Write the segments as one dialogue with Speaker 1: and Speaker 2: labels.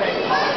Speaker 1: today.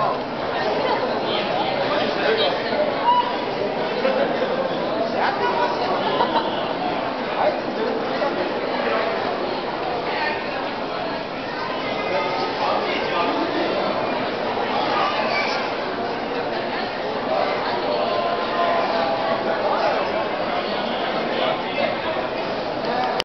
Speaker 2: 好。